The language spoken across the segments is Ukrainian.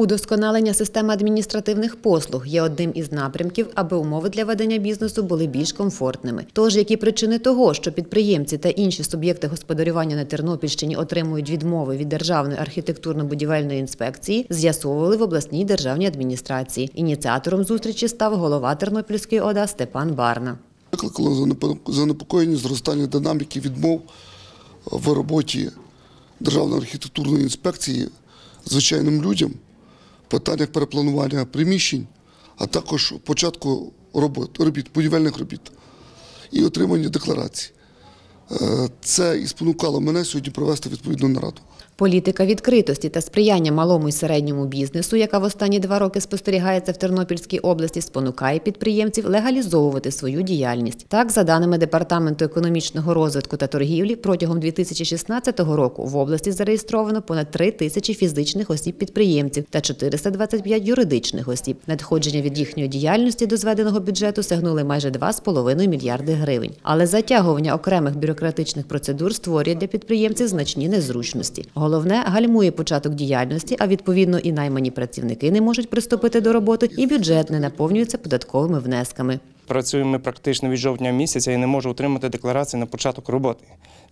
Удосконалення системи адміністративних послуг є одним із напрямків, аби умови для ведення бізнесу були більш комфортними. Тож, які причини того, що підприємці та інші суб'єкти господарювання на Тернопільщині отримують відмови від Державної архітектурно-будівельної інспекції, з'ясовували в обласній державній адміністрації. Ініціатором зустрічі став голова Тернопільської ОДА Степан Барна. Викликало занепо- занепокоєння зростання динаміки відмов в роботі Державної архітектурної інспекції звичайним людям питаннях перепланування приміщень, а також початку робот, робіт, будівельних робіт і отримання декларацій. Е, Це і спонукало мене сьогодні провести відповідну нараду. Політика відкритості та сприяння малому і середньому бізнесу, яка в останні два роки спостерігається в Тернопільській області, спонукає підприємців легалізовувати свою діяльність. Так, за даними департаменту економічного розвитку та торгівлі, протягом 2016 року в області зареєстровано понад 3 тисячі фізичних осіб-підприємців та 425 юридичних осіб. Надходження від їхньої діяльності до зведеного бюджету сягнули майже 2,5 мільярди гривень. Але затягування окремих бюрократичних процедур створює для підприємців значні незручності. Головне гальмує початок діяльності, а відповідно і наймані працівники не можуть приступити до роботи, і бюджет не наповнюється податковими внесками. Працюємо практично від жовтня місяця і не можу отримати декларації на початок роботи.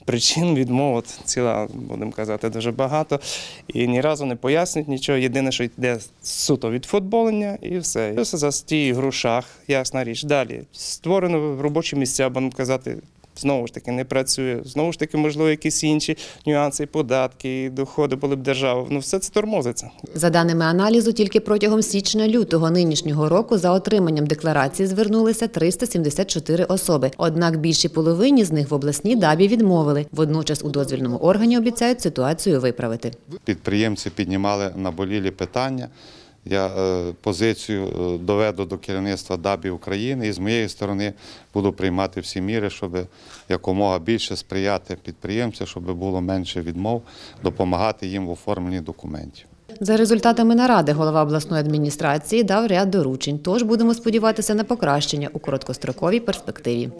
Причин відмов ціла, будемо казати, дуже багато. І ні разу не пояснюють нічого. Єдине, що йде суто від футболення і все. Все за стій, грошах, ясна річ. Далі створено робочі місця, будемо казати. Знову ж таки, не працює. Знову ж таки, можливо, якісь інші нюанси, податки, доходи були б держави. Ну, все це тормозиться. За даними аналізу, тільки протягом січня-лютого нинішнього року за отриманням декларації звернулися 374 особи. Однак більшій половині з них в обласній дабі відмовили. Водночас у дозвільному органі обіцяють ситуацію виправити. Підприємці піднімали наболілі питання. Я е, позицію е, доведу до керівництва ДАБІ України і з моєї сторони буду приймати всі міри, щоб якомога більше сприяти підприємцям, щоб було менше відмов, допомагати їм в оформленні документів. За результатами наради голова обласної адміністрації дав ряд доручень. Тож будемо сподіватися на покращення у короткостроковій перспективі.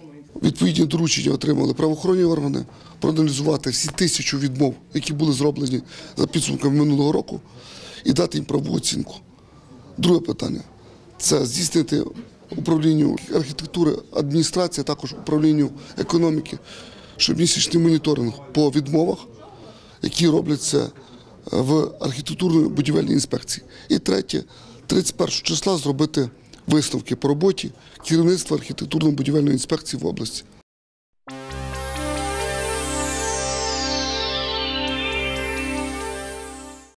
Відповідні доручення отримали правоохоронні органи проаналізувати всі тисячу відмов, які були зроблені за підсумками минулого року, і дати їм правову оцінку. Друге питання це здійснити управлінню архітектури адміністрації, також управлінню економіки, щомісячний моніторинг по відмовах, які робляться в архітектурно-будівельній інспекції. І третє, 31 числа зробити висновки по роботі керівництва архітектурно-будівельної інспекції в області.